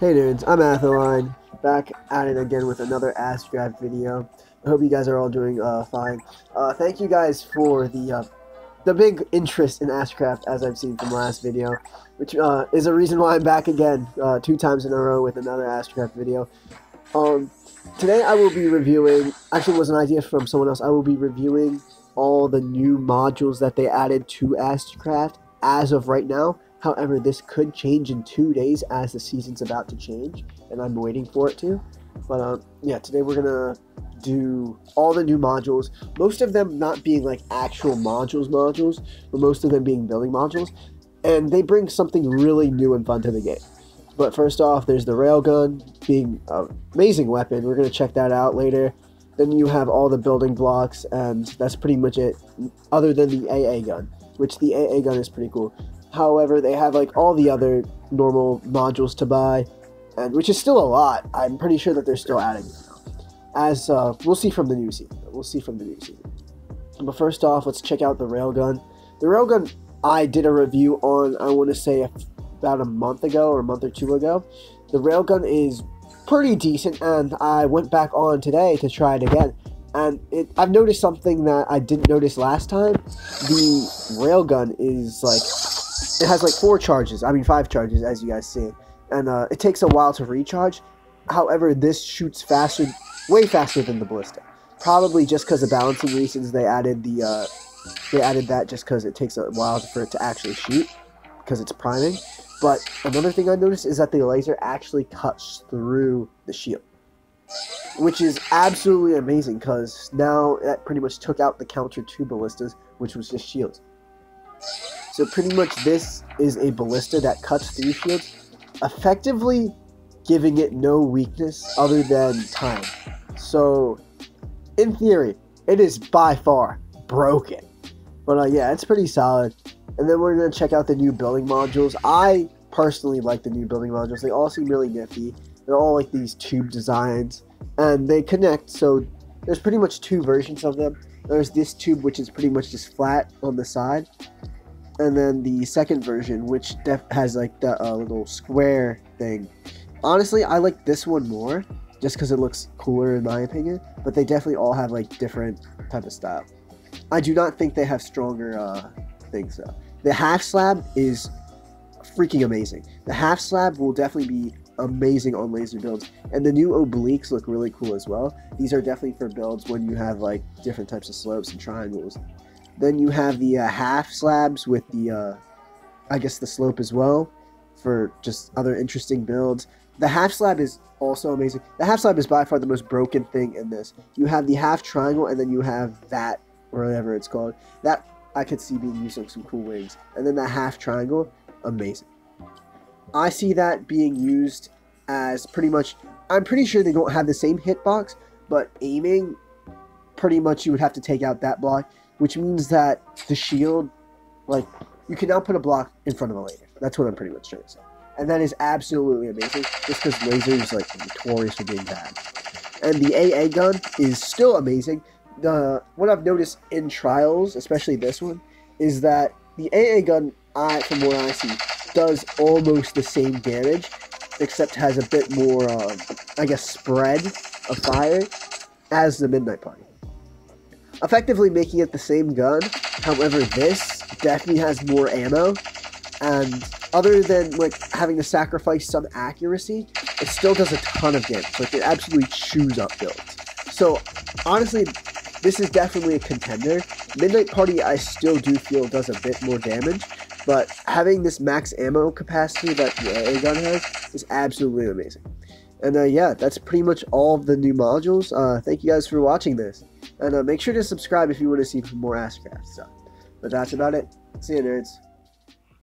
Hey dudes, I'm Atherline, back at it again with another Astrap video. I hope you guys are all doing uh, fine. Uh, thank you guys for the uh, the big interest in Astrap as I've seen from last video, which uh, is a reason why I'm back again uh, two times in a row with another Astrap video. Um, today I will be reviewing, actually was an idea from someone else, I will be reviewing all the new modules that they added to Astrap as of right now However, this could change in two days as the season's about to change, and I'm waiting for it to. But um, yeah, today we're gonna do all the new modules. Most of them not being like actual modules modules, but most of them being building modules, and they bring something really new and fun to the game. But first off, there's the railgun being an amazing weapon. We're gonna check that out later. Then you have all the building blocks, and that's pretty much it. Other than the AA gun, which the AA gun is pretty cool. However, they have like all the other normal modules to buy, and which is still a lot. I'm pretty sure that they're still adding As uh, we'll see from the new season. We'll see from the new season. But first off, let's check out the railgun. The railgun I did a review on. I want to say about a month ago or a month or two ago. The railgun is pretty decent, and I went back on today to try it again. And it, I've noticed something that I didn't notice last time. The railgun is like it has like four charges. I mean, five charges, as you guys see, and uh, it takes a while to recharge. However, this shoots faster, way faster than the ballista. Probably just because of balancing reasons, they added the uh, they added that just because it takes a while for it to actually shoot because it's priming. But another thing I noticed is that the laser actually cuts through the shield, which is absolutely amazing because now that pretty much took out the counter to ballistas, which was just shields. So pretty much this is a ballista that cuts through shields, effectively giving it no weakness other than time. So in theory, it is by far broken. But uh, yeah, it's pretty solid. And then we're to check out the new building modules. I personally like the new building modules. They all seem really nifty. They're all like these tube designs. And they connect, so there's pretty much two versions of them. There's this tube, which is pretty much just flat on the side and then the second version, which has like the uh, little square thing. Honestly, I like this one more, just because it looks cooler in my opinion. But they definitely all have like different type of style. I do not think they have stronger uh, things though. The half slab is freaking amazing. The half slab will definitely be amazing on laser builds, and the new obliques look really cool as well. These are definitely for builds when you have like different types of slopes and triangles. Then you have the uh, half slabs with the, uh, I guess, the slope as well for just other interesting builds. The half slab is also amazing. The half slab is by far the most broken thing in this. You have the half triangle, and then you have that, or whatever it's called. That I could see being used on some cool wings. And then that half triangle, amazing. I see that being used as pretty much. I'm pretty sure they don't have the same hitbox, but aiming, pretty much you would have to take out that block which means that the shield, like, you can now put a block in front of a laser. That's what I'm pretty much trying to say. And that is absolutely amazing, just because lasers, like, notorious for being bad. And the AA gun is still amazing. The What I've noticed in trials, especially this one, is that the AA gun, I, from what I see, does almost the same damage, except has a bit more, um, I guess, spread of fire as the Midnight Party effectively making it the same gun. However, this definitely has more ammo, and other than like having to sacrifice some accuracy, it still does a ton of damage. Like it absolutely chews up builds. So honestly, this is definitely a contender. Midnight Party, I still do feel does a bit more damage, but having this max ammo capacity that the AA gun has is absolutely amazing. And uh, yeah, that's pretty much all of the new modules. Uh, thank you guys for watching this. And uh, make sure to subscribe if you want to see more Astrap stuff. But that's about it. See you, nerds.